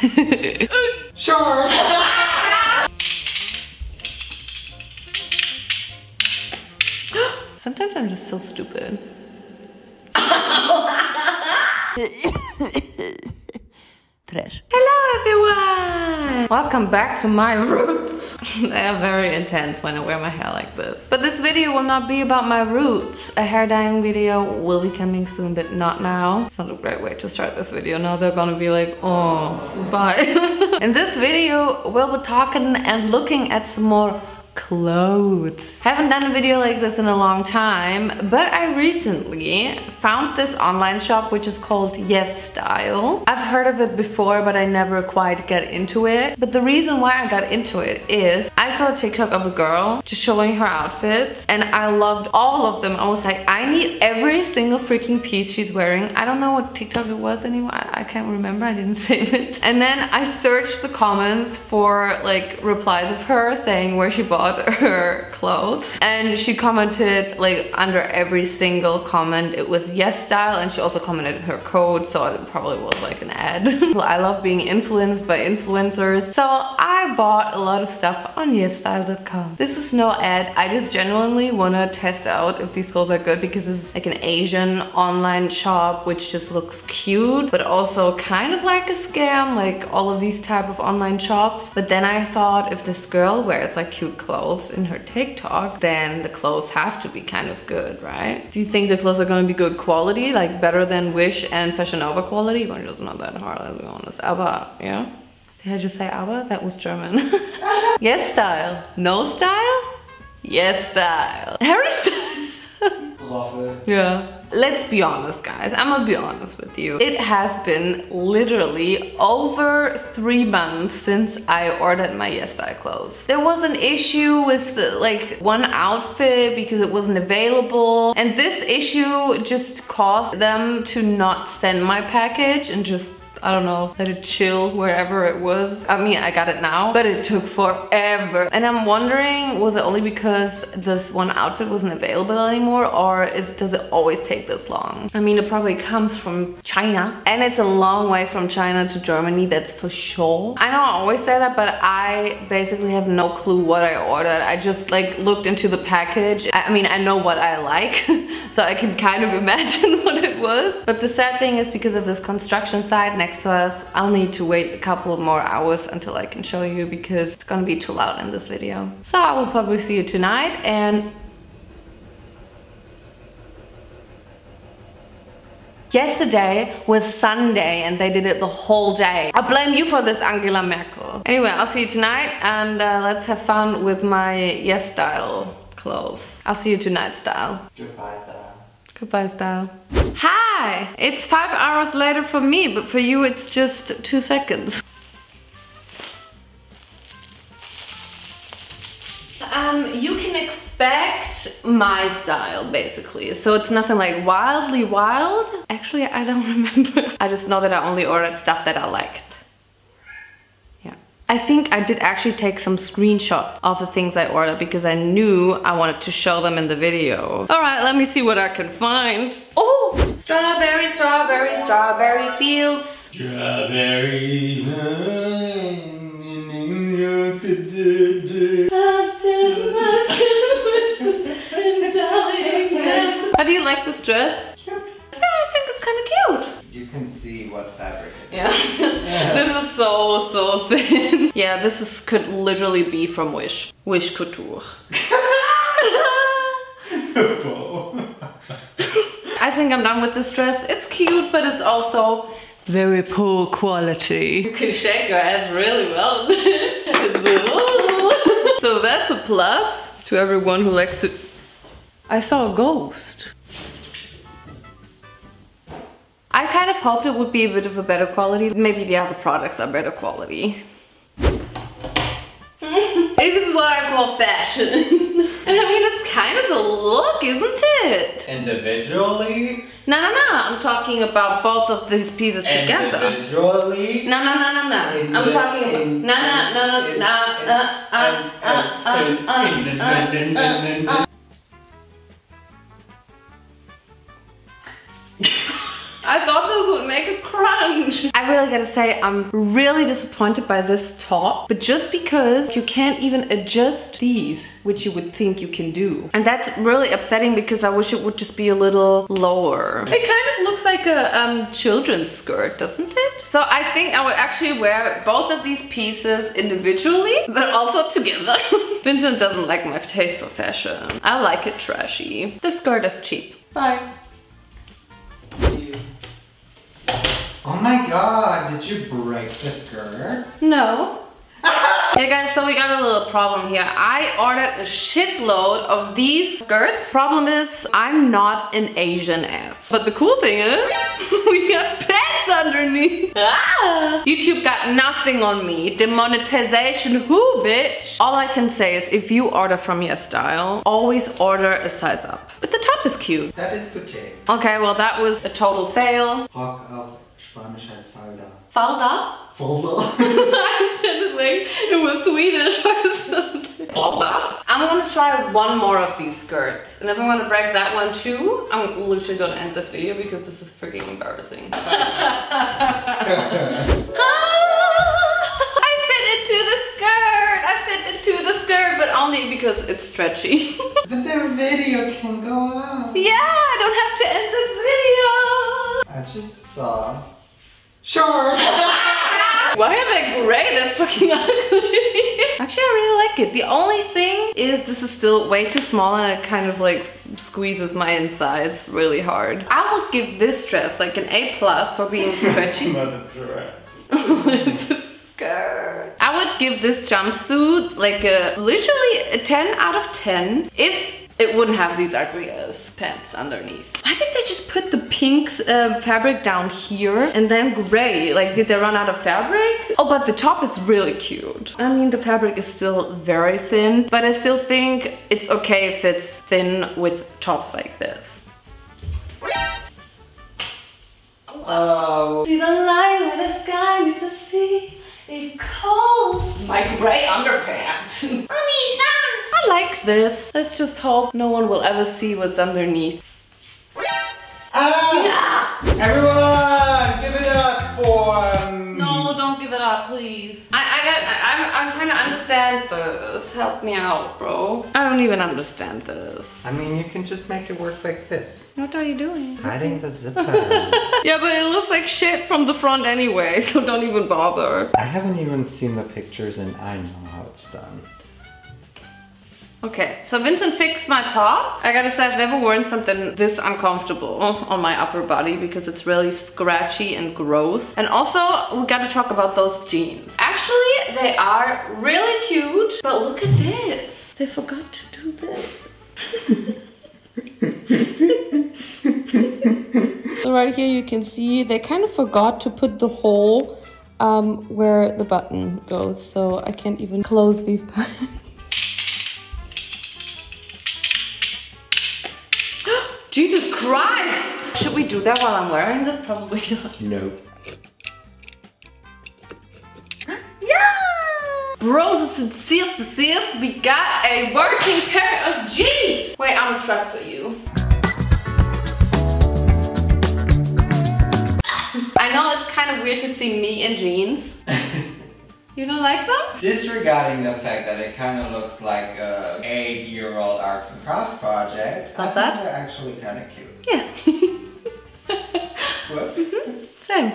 sure. Sometimes I'm just so stupid. Trash. Hello everyone! Welcome back to my roots. they are very intense when I wear my hair like this. But this video will not be about my roots. A hair dyeing video will be coming soon, but not now. It's not a great way to start this video. Now they're gonna be like, oh, bye. In this video, we'll be talking and looking at some more clothes. Haven't done a video like this in a long time, but I recently found this online shop which is called Yes Style. I've heard of it before, but I never quite get into it. But the reason why I got into it is I saw a TikTok of a girl just showing her outfits and I loved all of them. I was like, I need every single freaking piece she's wearing. I don't know what TikTok it was anymore. I can't remember. I didn't save it. And then I searched the comments for like replies of her saying where she bought her clothes. And she commented like under every single comment it was yes style and she also commented her code so it probably was like an ad. I love being influenced by influencers. So I bought a lot of stuff on yesstyle.com this is no ad I just genuinely want to test out if these clothes are good because it's like an Asian online shop which just looks cute but also kind of like a scam like all of these type of online shops but then I thought if this girl wears like cute clothes clothes in her TikTok, then the clothes have to be kind of good, right? Do you think the clothes are gonna be good quality, like better than Wish and Fashion Nova quality? Well, it's not that hard, let's be honest. Aber, yeah? Did I just say aber? That was German. yes style. No style? Yes style. Harry style. Love it. Yeah. Let's be honest, guys. I'm gonna be honest with you. It has been literally over three months since I ordered my Yes Style clothes. There was an issue with like one outfit because it wasn't available. And this issue just caused them to not send my package and just I don't know, let it chill wherever it was. I mean, I got it now, but it took forever. And I'm wondering, was it only because this one outfit wasn't available anymore or is, does it always take this long? I mean, it probably comes from China and it's a long way from China to Germany, that's for sure. I know I always say that, but I basically have no clue what I ordered. I just like looked into the package. I mean, I know what I like, so I can kind of imagine what it was. But the sad thing is because of this construction site next next to us. I'll need to wait a couple more hours until I can show you because it's gonna be too loud in this video. So I will probably see you tonight and Yesterday was Sunday and they did it the whole day. I blame you for this, Angela Merkel. Anyway, I'll see you tonight and uh, let's have fun with my yes style clothes. I'll see you tonight style. Goodbye, style. Goodbye style. Hi! It's five hours later for me, but for you it's just two seconds. Um, you can expect my style, basically. So it's nothing like wildly wild. Actually, I don't remember. I just know that I only ordered stuff that I liked. Yeah. I think I did actually take some screenshots of the things I ordered because I knew I wanted to show them in the video. All right, let me see what I can find. Oh, strawberry, strawberry, strawberry fields. Strawberry. How do you like this dress? Yeah, I think it's kind of cute. You can see what fabric it Yeah. this is so, so thin. Yeah, this is could literally be from Wish. Wish Couture. I think I'm done with this dress. It's cute, but it's also very poor quality. You can shake your ass really well. so that's a plus to everyone who likes it. I saw a ghost. I kind of hoped it would be a bit of a better quality. Maybe the other products are better quality. What I call fashion. and I mean, it's kind of the look, isn't it? Individually? No, no, no. I'm talking about both of these pieces together. Individually? No, no, no, no, no. I'm talking about. No, no, no, no, no. I thought this would make a crunch. I really gotta say, I'm really disappointed by this top, but just because you can't even adjust these, which you would think you can do. And that's really upsetting because I wish it would just be a little lower. It kind of looks like a um, children's skirt, doesn't it? So I think I would actually wear both of these pieces individually, but also together. Vincent doesn't like my taste for fashion. I like it trashy. The skirt is cheap. Bye. Oh my god, did you break the skirt? No. yeah guys, so we got a little problem here. I ordered a shitload of these skirts. Problem is, I'm not an Asian ass. But the cool thing is, we got pants underneath. Ah! YouTube got nothing on me. Demonetization, who bitch? All I can say is if you order from YesStyle, always order a size up. But the top is cute. That is Boutique. Okay, well that was a total fail. Auf Spanisch heißt Falda. Falda? Falda? I said it like it was Swedish. Falda. I'm gonna try one more of these skirts. And if I'm gonna break that one too, I'm literally gonna end this video because this is freaking embarrassing. I fit into the skirt! I fit into the skirt, but only because it's stretchy. but the video can go on. yeah, I don't have to end this video. I just saw shorts. Why are they gray? That's fucking ugly. Actually, I really like it. The only thing is this is still way too small and it kind of like squeezes my insides really hard. I would give this dress like an A plus for being stretchy. it's a skirt. I would give this jumpsuit like a literally a 10 out of 10 if it wouldn't have these ugly ass pants underneath. Why did they just put the pink uh, fabric down here and then gray? Like, did they run out of fabric? Oh, but the top is really cute. I mean, the fabric is still very thin, but I still think it's okay if it's thin with tops like this. Oh. See the line where the sky meets the sea. It calls my gray underpants. Like this. Let's just hope no one will ever see what's underneath. Ah! Everyone, give it up for. Um... No, don't give it up, please. I, I got, I, I'm, I'm trying to understand this. Help me out, bro. I don't even understand this. I mean, you can just make it work like this. What are you doing? Hiding the zipper. yeah, but it looks like shit from the front anyway, so don't even bother. I haven't even seen the pictures and I know how it's done. Okay, so Vincent fixed my top. I gotta say, I've never worn something this uncomfortable on my upper body because it's really scratchy and gross. And also, we gotta talk about those jeans. Actually, they are really cute, but look at this. They forgot to do this. so right here you can see they kind of forgot to put the hole um, where the button goes. So I can't even close these buttons. Jesus Christ! Should we do that while I'm wearing this? Probably not. No. yeah! Bros and sis, sis, we got a working pair of jeans! Wait, I'm a strap for you. I know it's kind of weird to see me in jeans. You don't like them? Disregarding the fact that it kind of looks like a eight-year-old arts and crafts project, Not I that? think they're actually kind of cute. Yeah. What? Same.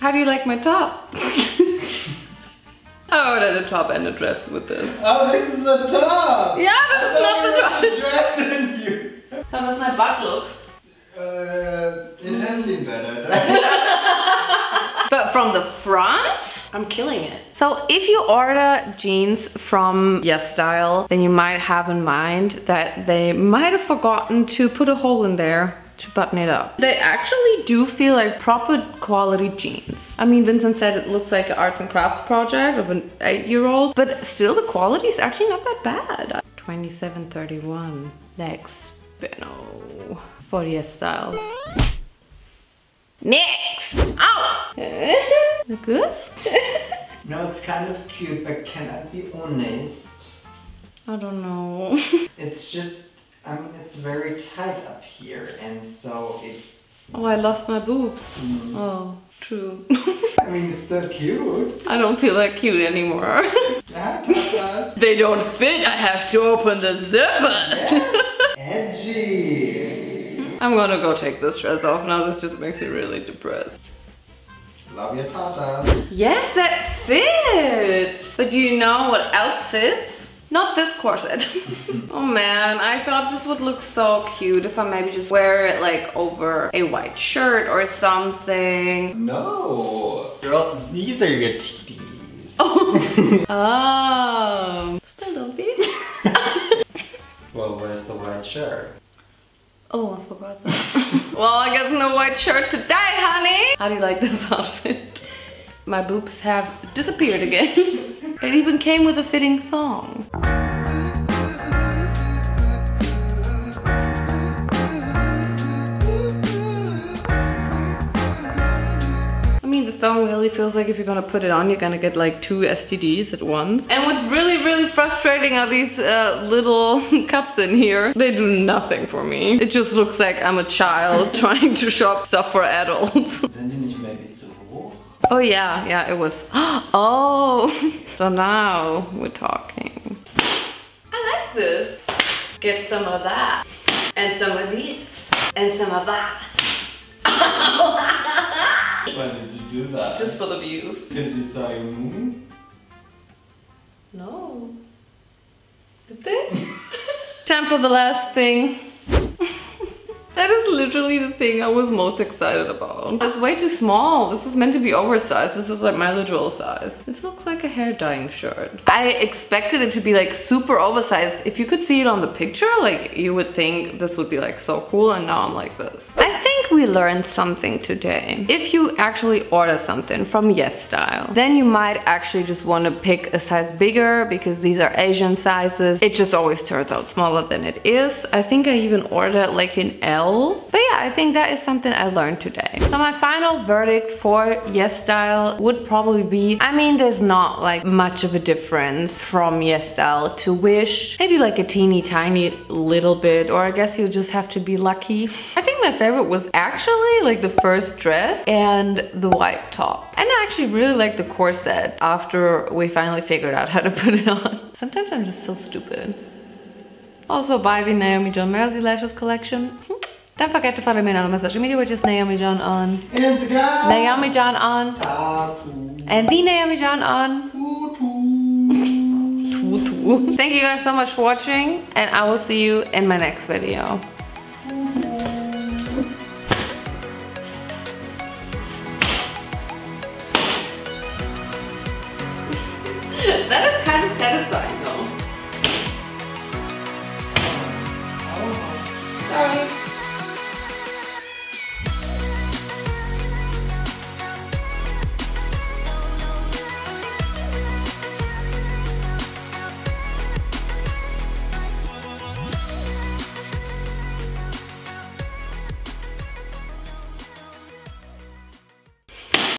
How do you like my top? I ordered a top and a dress with this. Oh, this is a top! Yeah, this is not the I dress. dress in you. How does my butt look? Uh, it has been better. But from the front, I'm killing it. So if you order jeans from YesStyle, then you might have in mind that they might have forgotten to put a hole in there to button it up. They actually do feel like proper quality jeans. I mean, Vincent said it looks like an arts and crafts project of an eight-year-old, but still the quality is actually not that bad. 2731 next Benno for YesStyle. Next! Like this? no, it's kind of cute, but can I be honest? I don't know. It's just, I mean, it's very tight up here, and so it Oh, I lost my boobs. Mm-hmm. Oh, true. I mean, it's still cute. I don't feel that cute anymore. Yeah, they don't fit. I have to open the zippers. Edgy. I'm gonna go take this dress off now. This just makes me really depressed. Love your tatas. Yes, that fits. But do you know what else fits? Not this corset. oh man, I thought this would look so cute if I maybe just wear it like over a white shirt or something. No. Girl, these are your titties. Oh. oh. Still don't be. Well, where's the white shirt? Oh, I forgot that. well, I guess no white shirt today, honey. How do you like this outfit? My boobs have disappeared again. it even came with a fitting thong. I mean, the thong really feels like if you're gonna put it on, you're gonna get like two STDs at once. And what's really, really frustrating are these uh, little cups in here. They do nothing for me. It just looks like I'm a child trying to shop stuff for adults. Sind die nicht maybe zu hoch? oh yeah, yeah, it was. Oh, so now we're talking. I like this. Get some of that. And some of this. And some of that. Why did you do that? Just for the views. because you saw your move? No. Did they? Time for the last thing. that is literally the thing I was most excited about. It's way too small. This was meant to be oversized. This is like my literal size. This looks like a hair dyeing shirt. I expected it to be like super oversized. If you could see it on the picture, like you would think this would be like so cool and now I'm like this. I think we learned something today. If you actually order something from Yes Style, then you might actually just want to pick a size bigger because these are Asian sizes. It just always turns out smaller than it is. I think I even ordered like an L. But yeah, I think that is something I learned today. So my final verdict for Yes Style would probably be, I mean, there's not like much of a difference from Yes Style to Wish. Maybe like a teeny tiny little bit, or I guess you just have to be lucky. I think my favorite was actually like the first dress and the white top. And I actually really like the corset after we finally figured out how to put it on. Sometimes I'm just so stupid. Also buy the Naomi Jon Melody Lashes collection. Hmm? Don't forget to follow me on all my social media, which is Naomi Jon on Instagram. Naomi Jon on Tattoo. and the Naomi Jon on Tutu. Tutu. Thank you guys so much for watching and I will see you in my next video.